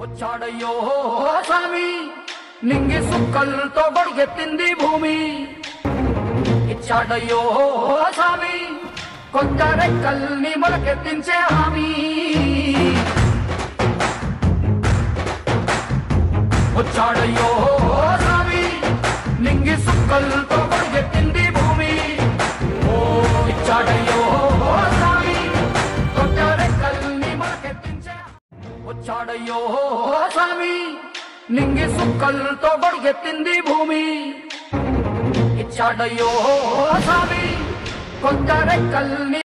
వచ్చాడయ్యో స్వామి నింగి సుక్కలతో గొడిగెత్తింది భూమి ఇచ్చాడయ్యో స్వామి కొత్త రెక్కల్ని మొలకెత్తించే హామీ వచ్చాడయ్యో స్వామి నింగి సుక్కలతో గొడిగెత్తింది ಉಚ್ಚಾಡಯ್ಯೋ ಸ್ವಾಮಿ ನಿಂಗೆ ಸುಕ್ಕಲ್ ತೊಗೊಳ್ಗೆ ತಿಂದಿ ಭೂಮಿ ಇಚ್ಚಾಡಯ್ಯೋ ಸ್ವಾಮಿ ಕೊಂದರೆ ಕಲ್ಲಿ